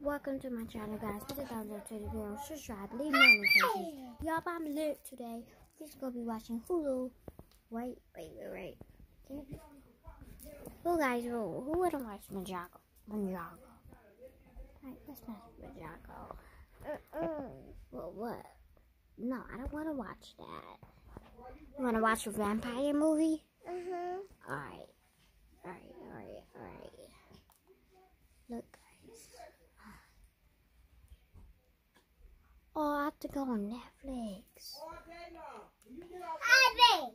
Welcome to my channel, guys. Put a thumbs up to the video, subscribe, leave notifications. Yup, I'm lit today. We're just gonna be watching Hulu. Wait, wait, wait, wait. Who guys, who, who wanna watch? Ninjago. Alright, let's watch Ninjago. Uh-uh. Well, what? No, I don't wanna watch that. You wanna watch a vampire movie? Uh-huh. Alright. Alright, alright, alright. Look, guys. Oh, I have to go on Netflix. Abby!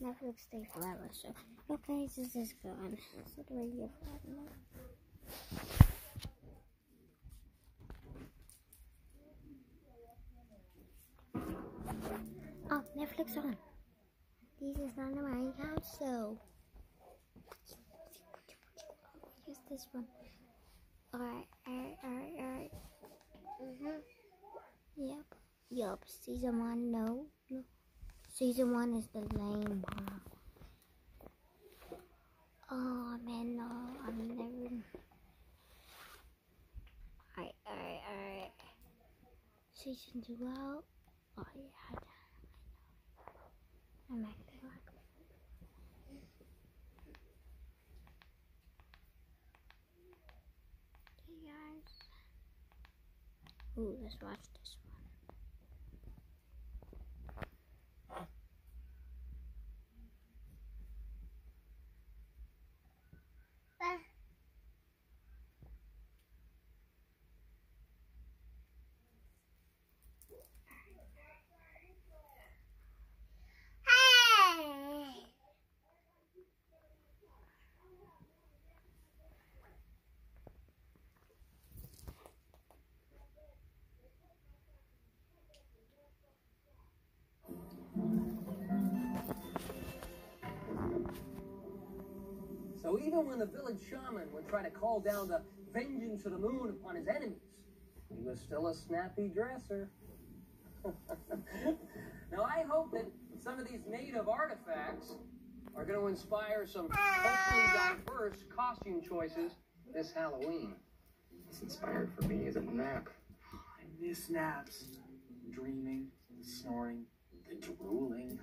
Netflix stay forever, so okay, this is gone. So do I get forever? Oh, Netflix on. This is not my house, so use this one. Alright, alright, alright, alright. Mm-hmm. Yep, yep. Season one, no, no. Season one is the lame one. Oh man, no, I'm never. Alright, alright, alright. Season two out. Oh yeah, I know. I'm acting like. Okay, guys. Ooh, let's watch this So even when the village shaman would try to call down the vengeance of the moon upon his enemies, he was still a snappy dresser. now I hope that some of these native artifacts are going to inspire some culturally diverse costume choices this Halloween. What's inspired for me is a nap. I miss naps. Dreaming, snoring, the drooling.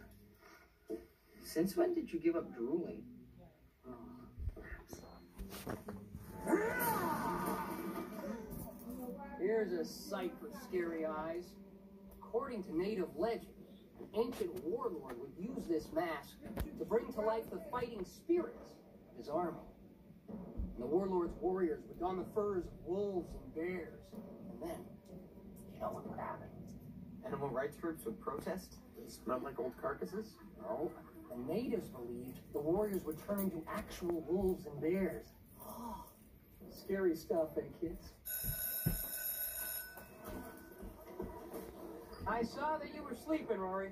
Since when did you give up drooling? Here's a sight for scary eyes. According to native legend, an ancient warlord would use this mask to bring to life the fighting spirits of his army. And the warlord's warriors would don the furs of wolves and bears. And then, you know what would happen? Animal rights groups would protest? Smell like old carcasses? No, the natives believed the warriors would turn into actual wolves and bears. Scary stuff, eh, kids? I saw that you were sleeping, Rory.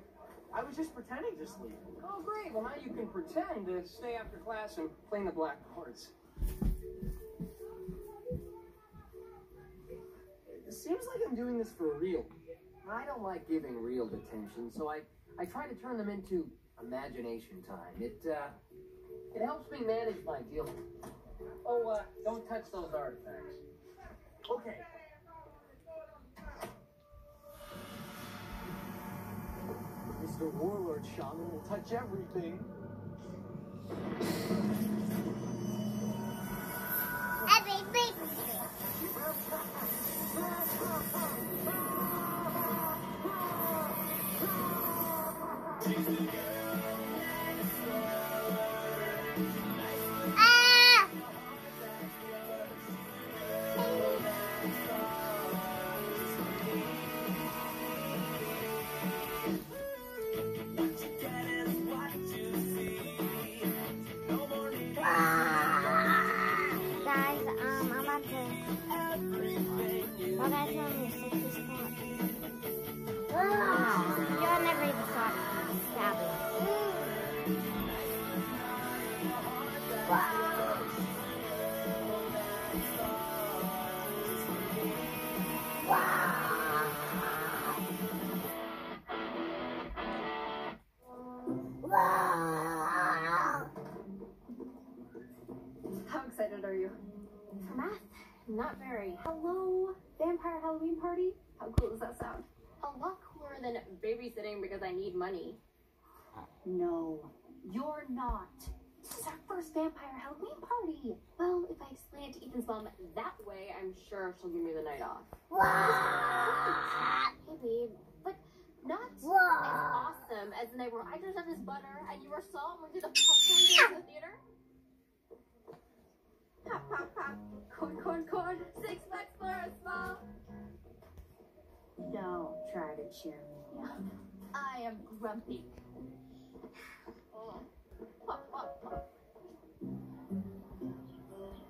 I was just pretending to sleep. Oh, great. Well, now you can pretend to stay after class and clean the blackboards. It seems like I'm doing this for real. I don't like giving real detention, so I, I try to turn them into imagination time. It, uh, it helps me manage my guilt. Oh, uh, don't touch those artifacts. Okay. Mr. Warlord Shaman will touch everything. Abby, Wow. Ah. You'll never even Wow. Wow. How excited are you? For math? Not very. Hello vampire Halloween party? How cool does that sound? A lot cooler than babysitting because I need money. No, you're not. This is our first vampire Halloween party. Well, if I explain it to Ethan's mom that way, I'm sure she'll give me the night off. Hey, babe, but not as awesome as the night where I dressed up as butter and you were salt and we did the popcorn dance in the theater. Pop, pop, pop. Corn, corn, corn. Six bucks for a small. Don't try to cheer me up. I am grumpy. Oh. Pop, pop, pop.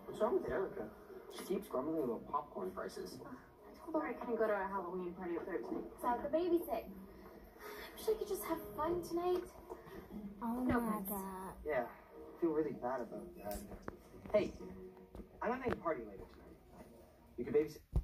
What's wrong with Erica? She keeps grumbling about popcorn prices. I told her I couldn't go to a Halloween party with her tonight because I have to babysit. I wish I could just have fun tonight. Oh No my offense. god. Yeah, I feel really bad about that. Hey, I'm not having a party later tonight. You can babysit.